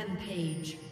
Rampage.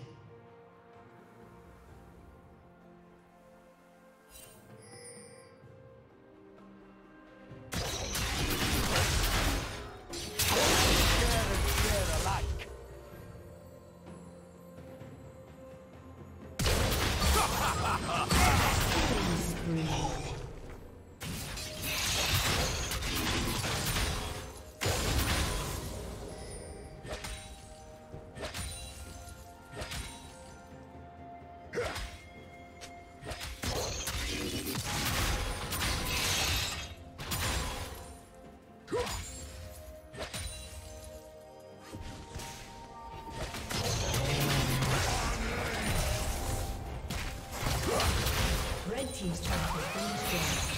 Team's turret has been destroyed.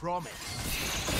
Promise.